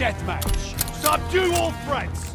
Deathmatch. Subdue all threats.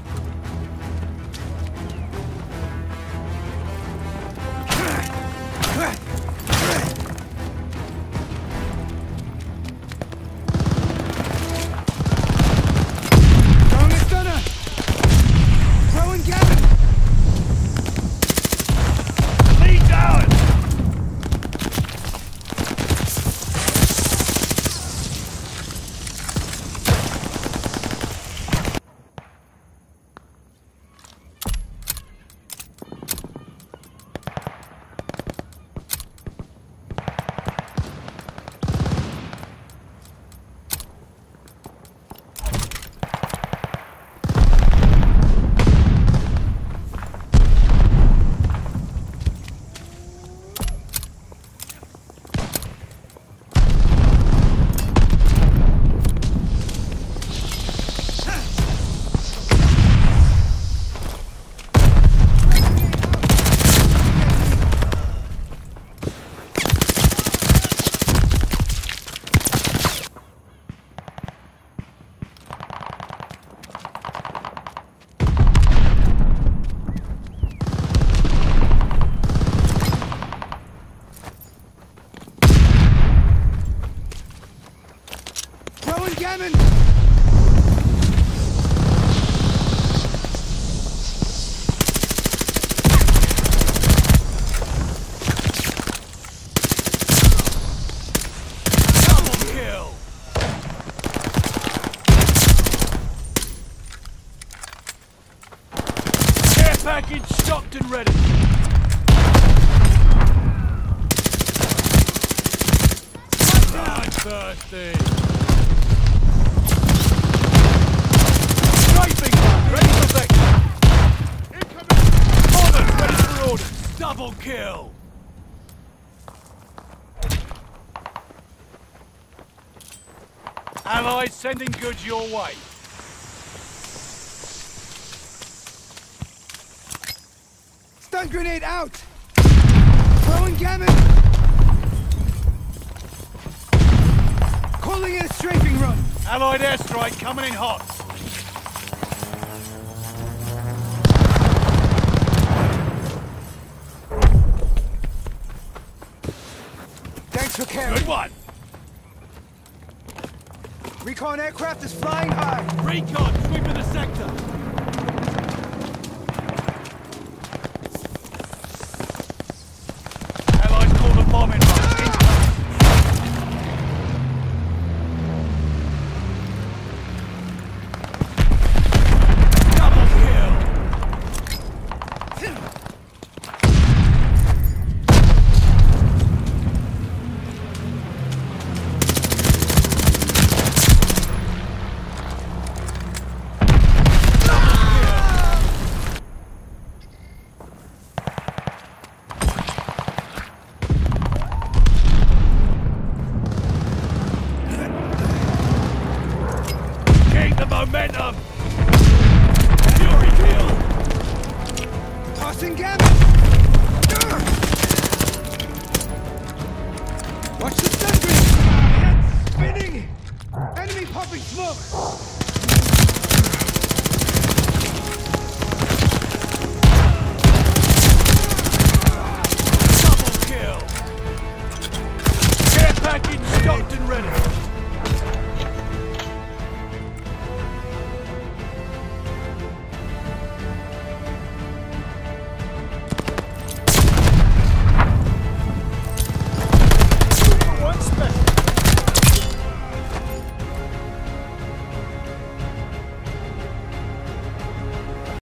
Care package stocked and ready. I'm thirsty. Kill. Allies sending goods your way. Stun grenade out! Throwing Gammon! Calling in a strafing run! Allied airstrike coming in hot. Good one. Recon aircraft is flying high. Recon sweep sweeping the sector. Moving! Moving!